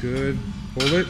Good. Hold it.